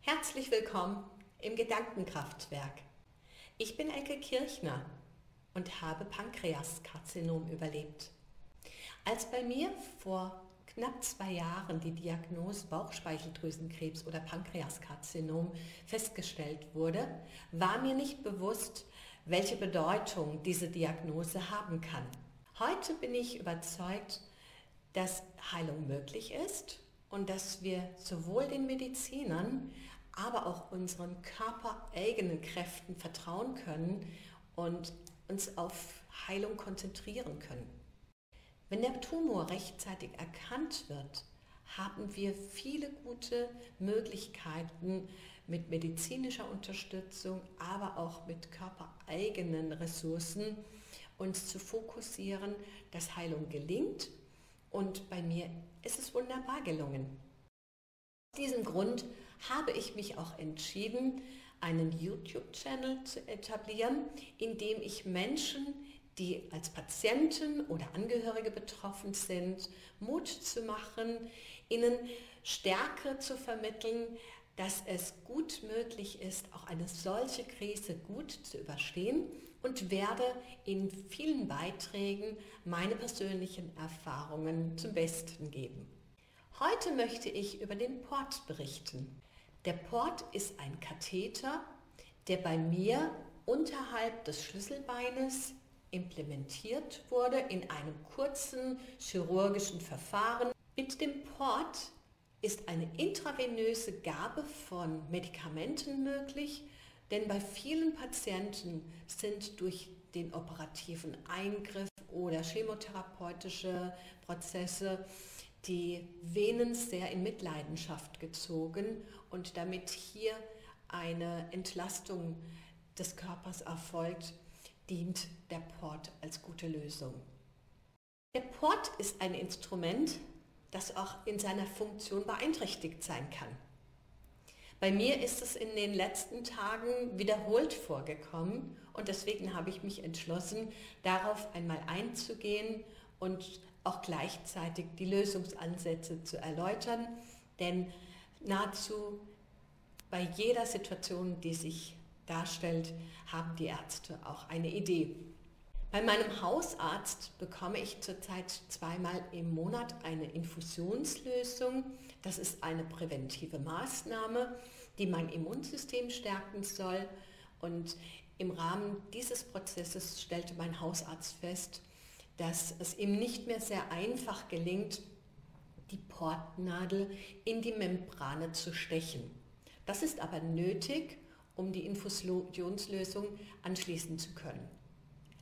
Herzlich willkommen im Gedankenkraftwerk. Ich bin Elke Kirchner und habe Pankreaskarzinom überlebt. Als bei mir vor knapp zwei Jahren die Diagnose Bauchspeicheldrüsenkrebs oder Pankreaskarzinom festgestellt wurde, war mir nicht bewusst, welche Bedeutung diese Diagnose haben kann. Heute bin ich überzeugt, dass Heilung möglich ist und dass wir sowohl den Medizinern, aber auch unseren körpereigenen Kräften vertrauen können und uns auf Heilung konzentrieren können. Wenn der Tumor rechtzeitig erkannt wird, haben wir viele gute Möglichkeiten mit medizinischer Unterstützung, aber auch mit körpereigenen Ressourcen uns zu fokussieren, dass Heilung gelingt. Und bei mir ist es wunderbar gelungen. Aus diesem Grund habe ich mich auch entschieden, einen YouTube-Channel zu etablieren, in dem ich Menschen die als Patienten oder Angehörige betroffen sind, Mut zu machen, ihnen Stärke zu vermitteln, dass es gut möglich ist, auch eine solche Krise gut zu überstehen und werde in vielen Beiträgen meine persönlichen Erfahrungen zum Besten geben. Heute möchte ich über den Port berichten. Der Port ist ein Katheter, der bei mir unterhalb des Schlüsselbeines implementiert wurde in einem kurzen chirurgischen Verfahren. Mit dem Port ist eine intravenöse Gabe von Medikamenten möglich, denn bei vielen Patienten sind durch den operativen Eingriff oder chemotherapeutische Prozesse die Venen sehr in Mitleidenschaft gezogen und damit hier eine Entlastung des Körpers erfolgt, dient der Port als gute Lösung. Der Port ist ein Instrument, das auch in seiner Funktion beeinträchtigt sein kann. Bei mir ist es in den letzten Tagen wiederholt vorgekommen und deswegen habe ich mich entschlossen, darauf einmal einzugehen und auch gleichzeitig die Lösungsansätze zu erläutern, denn nahezu bei jeder Situation, die sich darstellt, haben die Ärzte auch eine Idee. Bei meinem Hausarzt bekomme ich zurzeit zweimal im Monat eine Infusionslösung. Das ist eine präventive Maßnahme, die mein Immunsystem stärken soll. Und im Rahmen dieses Prozesses stellte mein Hausarzt fest, dass es ihm nicht mehr sehr einfach gelingt, die Portnadel in die Membrane zu stechen. Das ist aber nötig, um die Infusionslösung anschließen zu können.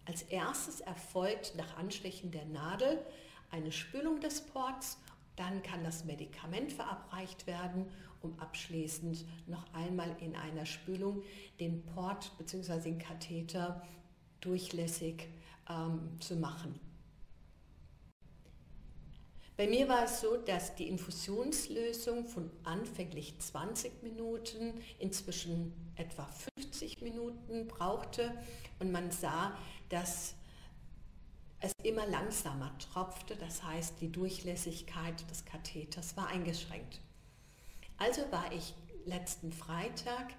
Als erstes erfolgt nach Anstechen der Nadel eine Spülung des Ports, dann kann das Medikament verabreicht werden, um abschließend noch einmal in einer Spülung den Port bzw. den Katheter durchlässig ähm, zu machen. Bei mir war es so, dass die Infusionslösung von anfänglich 20 Minuten inzwischen etwa 50 Minuten brauchte und man sah, dass es immer langsamer tropfte, das heißt die Durchlässigkeit des Katheters war eingeschränkt. Also war ich letzten Freitag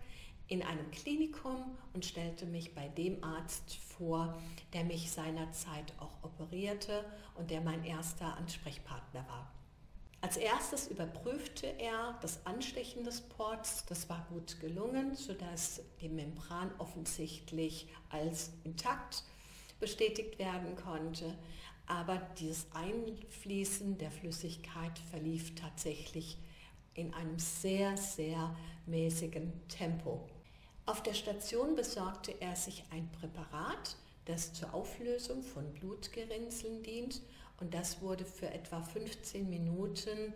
in einem Klinikum und stellte mich bei dem Arzt vor, der mich seinerzeit auch operierte und der mein erster Ansprechpartner war. Als erstes überprüfte er das Anstechen des Ports. Das war gut gelungen, sodass die Membran offensichtlich als intakt bestätigt werden konnte. Aber dieses Einfließen der Flüssigkeit verlief tatsächlich in einem sehr, sehr mäßigen Tempo. Auf der Station besorgte er sich ein Präparat, das zur Auflösung von Blutgerinnseln dient und das wurde für etwa 15 Minuten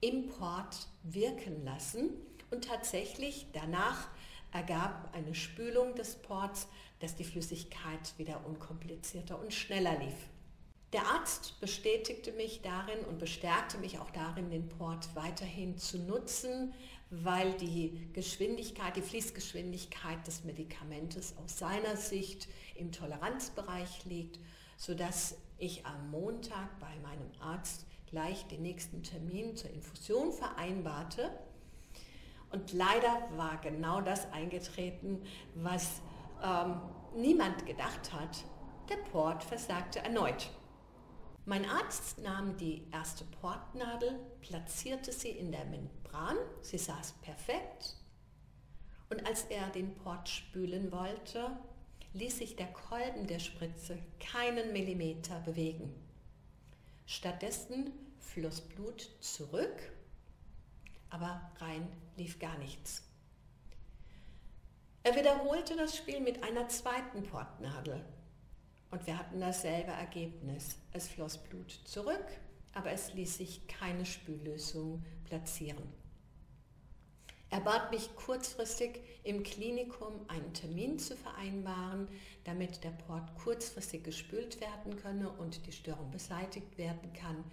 im Port wirken lassen und tatsächlich danach ergab eine Spülung des Ports, dass die Flüssigkeit wieder unkomplizierter und schneller lief. Der Arzt bestätigte mich darin und bestärkte mich auch darin, den Port weiterhin zu nutzen, weil die Geschwindigkeit, die Fließgeschwindigkeit des Medikamentes aus seiner Sicht im Toleranzbereich liegt, sodass ich am Montag bei meinem Arzt gleich den nächsten Termin zur Infusion vereinbarte. Und leider war genau das eingetreten, was ähm, niemand gedacht hat. Der Port versagte erneut. Mein Arzt nahm die erste Portnadel, platzierte sie in der Membran, sie saß perfekt und als er den Port spülen wollte, ließ sich der Kolben der Spritze keinen Millimeter bewegen. Stattdessen floss Blut zurück, aber rein lief gar nichts. Er wiederholte das Spiel mit einer zweiten Portnadel und wir hatten dasselbe Ergebnis. Es floss Blut zurück, aber es ließ sich keine Spüllösung platzieren. Er bat mich kurzfristig im Klinikum einen Termin zu vereinbaren, damit der Port kurzfristig gespült werden könne und die Störung beseitigt werden kann.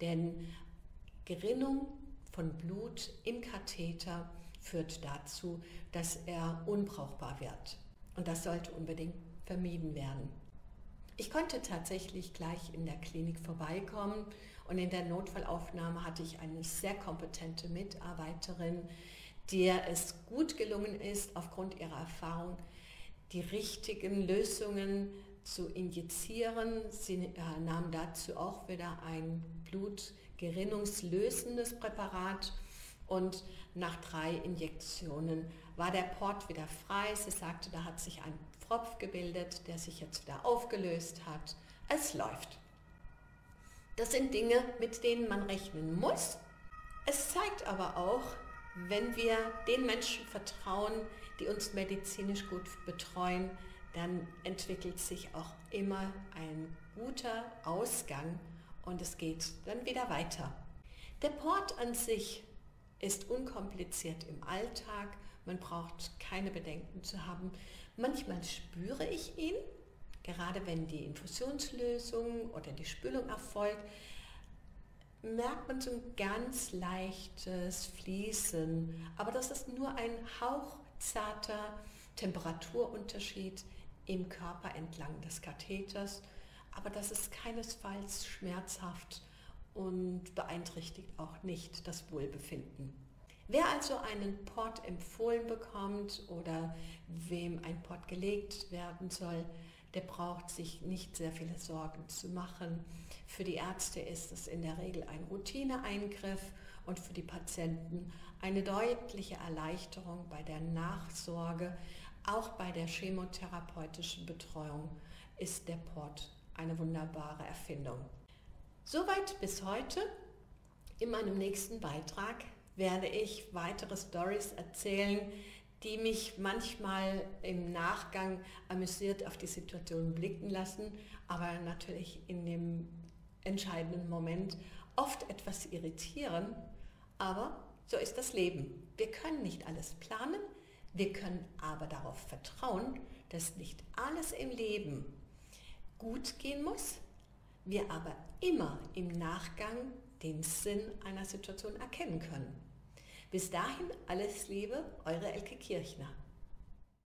Denn Gerinnung von Blut im Katheter führt dazu, dass er unbrauchbar wird. Und das sollte unbedingt vermieden werden. Ich konnte tatsächlich gleich in der Klinik vorbeikommen und in der Notfallaufnahme hatte ich eine sehr kompetente Mitarbeiterin, der es gut gelungen ist, aufgrund ihrer Erfahrung die richtigen Lösungen zu injizieren. Sie äh, nahm dazu auch wieder ein blutgerinnungslösendes Präparat und nach drei Injektionen war der Port wieder frei. Sie sagte, da hat sich ein Pfropf gebildet, der sich jetzt wieder aufgelöst hat. Es läuft. Das sind Dinge, mit denen man rechnen muss. Es zeigt aber auch, wenn wir den Menschen vertrauen, die uns medizinisch gut betreuen, dann entwickelt sich auch immer ein guter Ausgang und es geht dann wieder weiter. Der Port an sich ist unkompliziert im Alltag. Man braucht keine Bedenken zu haben. Manchmal spüre ich ihn, gerade wenn die Infusionslösung oder die Spülung erfolgt, merkt man so ein ganz leichtes Fließen. Aber das ist nur ein hauchzarter Temperaturunterschied im Körper entlang des Katheters. Aber das ist keinesfalls schmerzhaft und beeinträchtigt auch nicht das Wohlbefinden. Wer also einen Port empfohlen bekommt oder wem ein Port gelegt werden soll, der braucht sich nicht sehr viele Sorgen zu machen. Für die Ärzte ist es in der Regel ein Routineeingriff und für die Patienten eine deutliche Erleichterung bei der Nachsorge. Auch bei der chemotherapeutischen Betreuung ist der Port eine wunderbare Erfindung. Soweit bis heute. In meinem nächsten Beitrag werde ich weitere Stories erzählen, die mich manchmal im Nachgang amüsiert auf die Situation blicken lassen, aber natürlich in dem entscheidenden Moment oft etwas irritieren. Aber so ist das Leben. Wir können nicht alles planen, wir können aber darauf vertrauen, dass nicht alles im Leben gut gehen muss, wir aber immer im Nachgang den Sinn einer Situation erkennen können. Bis dahin alles Liebe, eure Elke Kirchner.